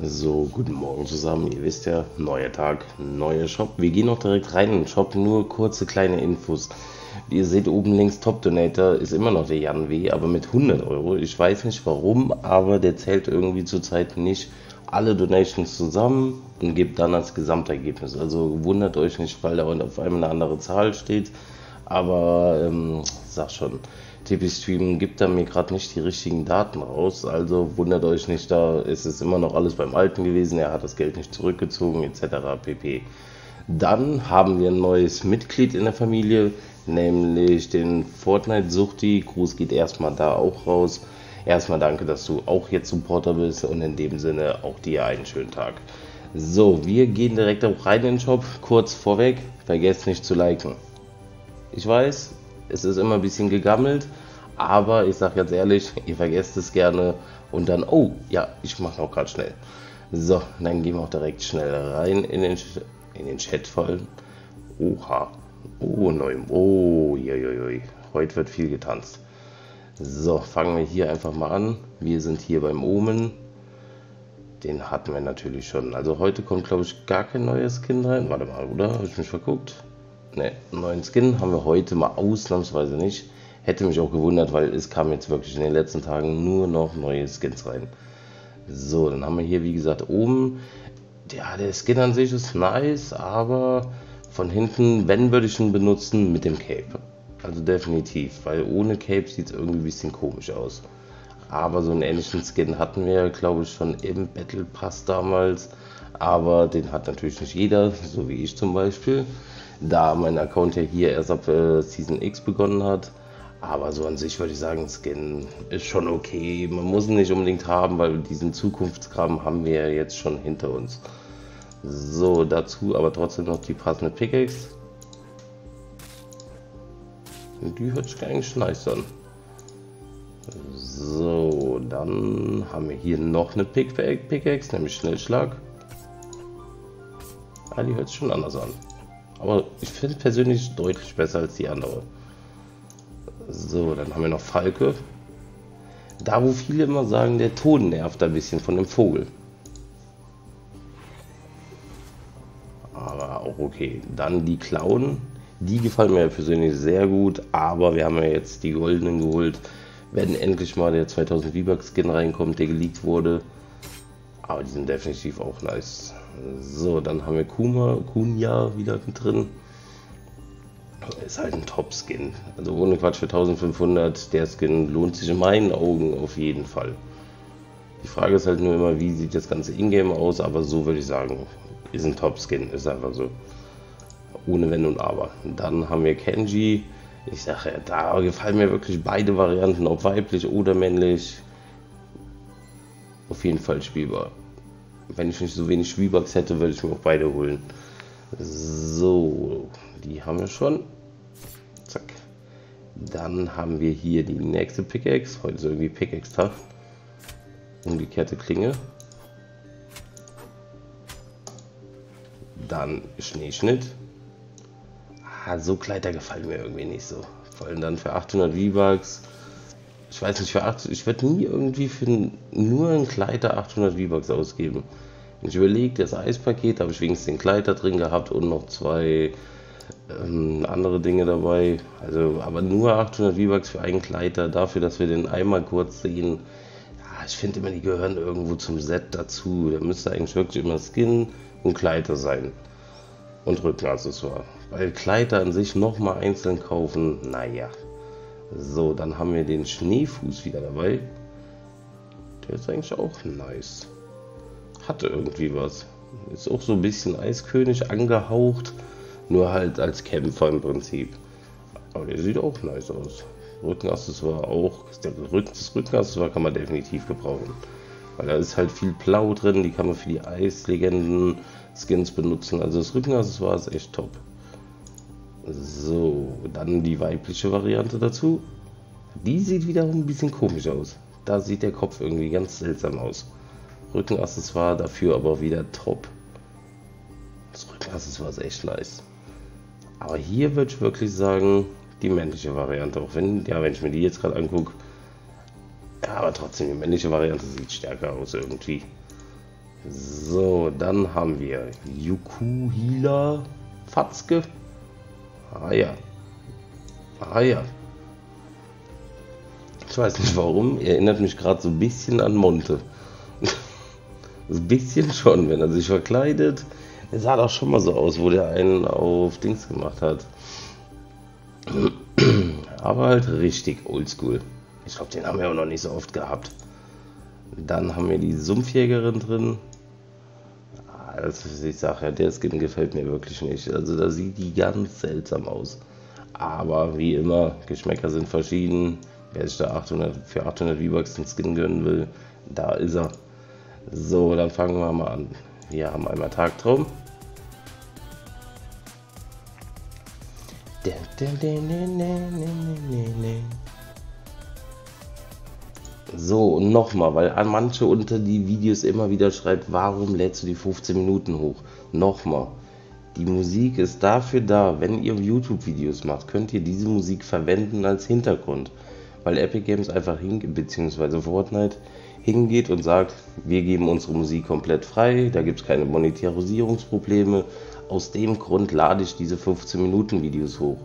So, guten Morgen zusammen. Ihr wisst ja, neuer Tag, neuer Shop. Wir gehen auch direkt rein in den Shop, nur kurze kleine Infos. Wie ihr seht, oben links Top Donator ist immer noch der Jan W., aber mit 100 Euro. Ich weiß nicht warum, aber der zählt irgendwie zurzeit nicht alle Donations zusammen und gibt dann als Gesamtergebnis. Also wundert euch nicht, weil da auf einmal eine andere Zahl steht. Aber ähm, sag schon, TP Stream gibt da mir gerade nicht die richtigen Daten raus. Also wundert euch nicht, da ist es immer noch alles beim Alten gewesen. Er hat das Geld nicht zurückgezogen, etc. pp. Dann haben wir ein neues Mitglied in der Familie, nämlich den Fortnite-Suchti. Gruß geht erstmal da auch raus. Erstmal danke, dass du auch jetzt Supporter bist und in dem Sinne auch dir einen schönen Tag. So, wir gehen direkt auch rein in den Shop. Kurz vorweg, vergesst nicht zu liken. Ich weiß, es ist immer ein bisschen gegammelt, aber ich sage ganz ehrlich, ihr vergesst es gerne und dann, oh, ja, ich mache auch gerade schnell. So, dann gehen wir auch direkt schnell rein in den, in den Chat fallen. Oha, oh, neu, oh, joi, heute wird viel getanzt. So, fangen wir hier einfach mal an. Wir sind hier beim Omen. Den hatten wir natürlich schon. Also heute kommt, glaube ich, gar kein neues Skin rein. Warte mal, oder? Habe ich mich verguckt? Ne, neuen Skin haben wir heute mal ausnahmsweise nicht. Hätte mich auch gewundert, weil es kam jetzt wirklich in den letzten Tagen nur noch neue Skins rein. So, dann haben wir hier, wie gesagt, oben. Ja, der Skin an sich ist nice, aber von hinten, wenn würde ich ihn benutzen, mit dem Cape. Also definitiv, weil ohne Cape sieht es irgendwie ein bisschen komisch aus. Aber so einen ähnlichen Skin hatten wir, glaube ich, schon im Battle Pass damals. Aber den hat natürlich nicht jeder, so wie ich zum Beispiel da mein Account ja hier erst ab äh, Season X begonnen hat. Aber so an sich würde ich sagen, Skin ist schon okay. Man muss ihn nicht unbedingt haben, weil diesen Zukunftskram haben wir ja jetzt schon hinter uns. So, dazu aber trotzdem noch die passende Pickaxe. Die hört sich eigentlich nice an. So, dann haben wir hier noch eine Pickaxe, nämlich Schnellschlag. Ah, die hört sich schon anders an. Aber ich finde persönlich deutlich besser als die andere. So, dann haben wir noch Falke. Da, wo viele immer sagen, der Ton nervt ein bisschen von dem Vogel. Aber auch okay. Dann die Clown. Die gefallen mir persönlich sehr gut. Aber wir haben ja jetzt die goldenen geholt. Wenn endlich mal der 2000 V-Bucks Skin reinkommt, der geleakt wurde. Aber die sind definitiv auch nice. So, dann haben wir Kuma, Kunja wieder mit drin. Ist halt ein Top-Skin. Also ohne Quatsch für 1500. Der Skin lohnt sich in meinen Augen auf jeden Fall. Die Frage ist halt nur immer, wie sieht das ganze Ingame aus, aber so würde ich sagen, ist ein Top-Skin, ist einfach so. Ohne Wenn und Aber. Dann haben wir Kenji. Ich sage ja, da gefallen mir wirklich beide Varianten, ob weiblich oder männlich. Auf jeden Fall spielbar wenn ich nicht so wenig V-Bucks hätte, würde ich mir auch beide holen. So, die haben wir schon. Zack. Dann haben wir hier die nächste Pickaxe. Heute ist irgendwie Pickaxe-Tag. Umgekehrte Klinge. Dann Schneeschnitt. Ah, so Kleider gefallen mir irgendwie nicht so. Vor allem dann für 800 V-Bucks ich weiß nicht, für 8, ich werde nie irgendwie für nur ein Kleider 800 V-Bucks ausgeben. Ich überlege, das Eispaket, habe ich wenigstens den Kleider drin gehabt und noch zwei ähm, andere Dinge dabei. Also, aber nur 800 V-Bucks für einen Kleider, dafür, dass wir den einmal kurz sehen. Ja, ich finde immer, die gehören irgendwo zum Set dazu. Da müsste eigentlich wirklich immer Skin und Kleider sein. Und Rückenaccessoire. Weil Kleider an sich nochmal einzeln kaufen, naja, so, dann haben wir den Schneefuß wieder dabei. Der ist eigentlich auch nice. Hatte irgendwie was. Ist auch so ein bisschen Eiskönig angehaucht. Nur halt als Kämpfer im Prinzip. Aber der sieht auch nice aus. Rückenaccessoire auch. Das Rückenaccessoire kann man definitiv gebrauchen. Weil da ist halt viel Blau drin. Die kann man für die Eislegenden-Skins benutzen. Also das Rückenaccessoire ist echt top. So, dann die weibliche Variante dazu. Die sieht wiederum ein bisschen komisch aus. Da sieht der Kopf irgendwie ganz seltsam aus. Rückenaccessoire dafür aber wieder top. Das Rückenaccessoire ist echt nice. Aber hier würde ich wirklich sagen, die männliche Variante. Auch wenn, ja, wenn ich mir die jetzt gerade angucke. Ja, aber trotzdem, die männliche Variante sieht stärker aus irgendwie. So, dann haben wir Yukuhila Fatzke. Ah ja. Ah ja. Ich weiß nicht warum, erinnert mich gerade so ein bisschen an Monte. ein bisschen schon, wenn er sich verkleidet. Er sah doch schon mal so aus, wo der einen auf Dings gemacht hat. Aber halt richtig oldschool. Ich glaube, den haben wir auch noch nicht so oft gehabt. Dann haben wir die Sumpfjägerin drin. Ist, ich sage ja, der Skin gefällt mir wirklich nicht. Also da sieht die ganz seltsam aus. Aber wie immer, Geschmäcker sind verschieden. Wer sich da 800, für 800 V-Bucks den Skin gönnen will, da ist er. So, dann fangen wir mal an. Wir haben einmal Tagtraum. So, nochmal, weil an manche unter die Videos immer wieder schreibt, warum lädst du die 15 Minuten hoch? Nochmal, die Musik ist dafür da, wenn ihr YouTube-Videos macht, könnt ihr diese Musik verwenden als Hintergrund. Weil Epic Games einfach hingeht, beziehungsweise Fortnite hingeht und sagt, wir geben unsere Musik komplett frei, da gibt es keine Monetarisierungsprobleme. Aus dem Grund lade ich diese 15 Minuten Videos hoch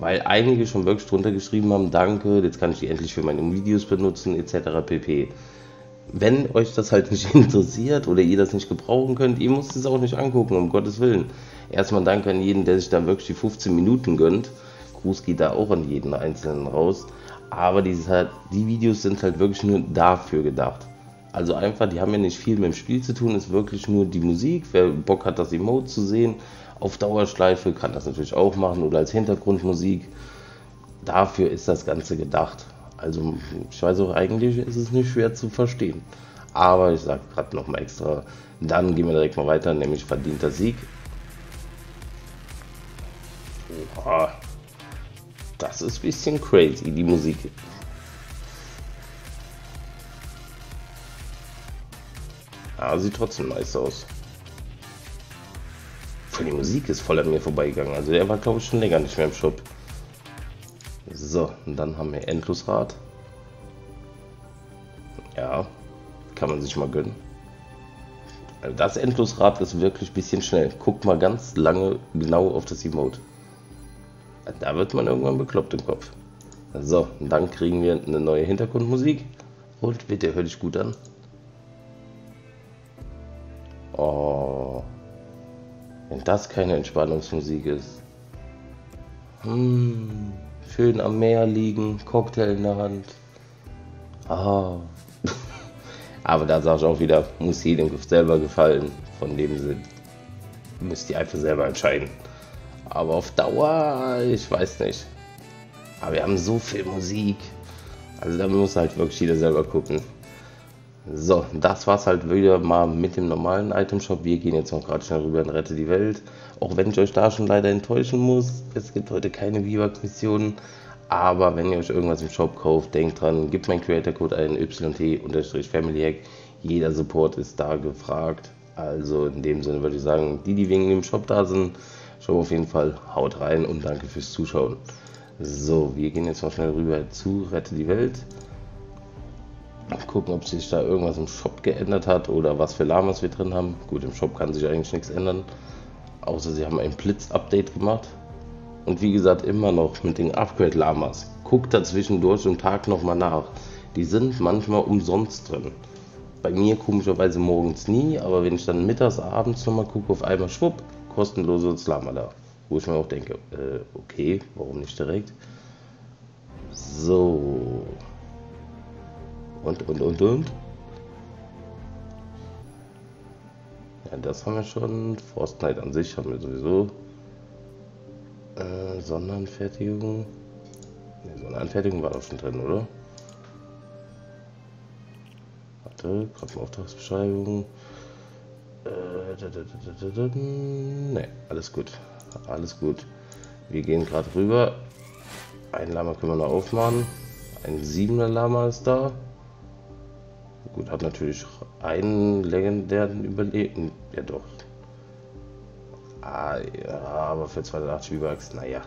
weil einige schon wirklich drunter geschrieben haben, danke, jetzt kann ich die endlich für meine Videos benutzen, etc. pp. Wenn euch das halt nicht interessiert oder ihr das nicht gebrauchen könnt, ihr müsst es auch nicht angucken, um Gottes Willen. Erstmal danke an jeden, der sich da wirklich die 15 Minuten gönnt. Gruß geht da auch an jeden Einzelnen raus. Aber die, halt, die Videos sind halt wirklich nur dafür gedacht. Also einfach, die haben ja nicht viel mit dem Spiel zu tun, ist wirklich nur die Musik. Wer Bock hat, das Emote zu sehen, auf Dauerschleife, kann das natürlich auch machen oder als Hintergrundmusik. Dafür ist das Ganze gedacht. Also ich weiß auch, eigentlich ist es nicht schwer zu verstehen. Aber ich sage gerade noch mal extra, dann gehen wir direkt mal weiter, nämlich verdienter Sieg. Oha. Das ist ein bisschen crazy, die Musik. Ja, sieht trotzdem nice aus. Für die Musik ist voll an mir vorbeigegangen. Also der war glaube ich schon länger nicht mehr im Shop. So, und dann haben wir Endlosrad. Ja, kann man sich mal gönnen. Also das Endlosrad ist wirklich ein bisschen schnell. Guckt mal ganz lange genau auf das Emote. Da wird man irgendwann bekloppt im Kopf. So, und dann kriegen wir eine neue Hintergrundmusik. Und bitte hör dich gut an. Oh. Wenn das keine Entspannungsmusik ist. Hm, schön am Meer liegen, Cocktail in der Hand. Ah. Aber da sage ich auch wieder, muss jedem selber gefallen. Von dem Sinn müsst ihr einfach selber entscheiden. Aber auf Dauer, ich weiß nicht. Aber wir haben so viel Musik. Also da muss halt wirklich jeder selber gucken. So, das war's halt wieder mal mit dem normalen Itemshop. Wir gehen jetzt noch gerade schnell rüber in Rette die Welt. Auch wenn ich euch da schon leider enttäuschen muss. Es gibt heute keine Vivac-Missionen. Aber wenn ihr euch irgendwas im Shop kauft, denkt dran, gebt meinen Creator-Code ein YT-FamilyHack. Jeder Support ist da gefragt. Also in dem Sinne würde ich sagen, die, die wegen dem Shop da sind, schon auf jeden Fall haut rein und danke fürs Zuschauen. So, wir gehen jetzt mal schnell rüber zu Rette die Welt. Gucken, ob sich da irgendwas im Shop geändert hat oder was für Lamas wir drin haben. Gut, im Shop kann sich eigentlich nichts ändern. Außer sie haben ein Blitz-Update gemacht. Und wie gesagt, immer noch mit den Upgrade-Lamas. Guckt da zwischendurch im Tag nochmal nach. Die sind manchmal umsonst drin. Bei mir komischerweise morgens nie, aber wenn ich dann mittags, abends nochmal gucke, auf einmal schwupp, kostenloses Lama da. Wo ich mir auch denke, äh, okay, warum nicht direkt? So. Und, und, und, und. Ja, das haben wir schon. Forstnight an sich haben wir sowieso. Äh, Sonderanfertigung. Ne, Sonderanfertigung war doch schon drin, oder? Warte, mal Auftragsbeschreibung. Ne, alles gut. Alles gut. Wir gehen gerade rüber. Ein Lama können wir noch aufmachen. Ein 7er Lama ist da. Gut, hat natürlich einen legendären Überleben. Ja, doch. Ah, ja, aber für 280 V-Bucks, naja.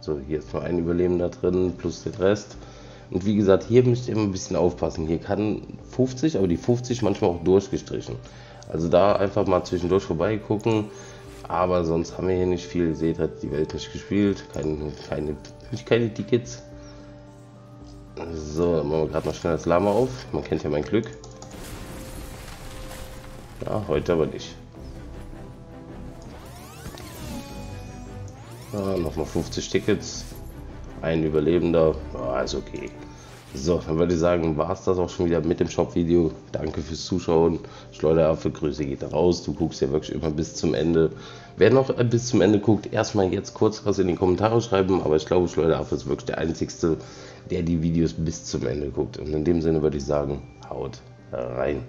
So, hier ist nur ein Überlebender drin, plus den Rest. Und wie gesagt, hier müsst ihr immer ein bisschen aufpassen. Hier kann 50, aber die 50 manchmal auch durchgestrichen. Also da einfach mal zwischendurch vorbeigucken. Aber sonst haben wir hier nicht viel. Ihr seht, hat die Welt nicht gespielt. Keine, keine, keine Tickets. So, dann machen wir gerade mal schnell das Lama auf. Man kennt ja mein Glück. Ja, heute aber nicht. Ja, Nochmal 50 Tickets. Ein Überlebender. Ja, ist okay. So, dann würde ich sagen, war es das auch schon wieder mit dem Shop-Video. Danke fürs Zuschauen. Schleuderaffe, Grüße geht raus. Du guckst ja wirklich immer bis zum Ende. Wer noch bis zum Ende guckt, erstmal jetzt kurz was in die Kommentare schreiben. Aber ich glaube, Schleuderaffe ist wirklich der Einzige, der die Videos bis zum Ende guckt. Und in dem Sinne würde ich sagen, haut rein.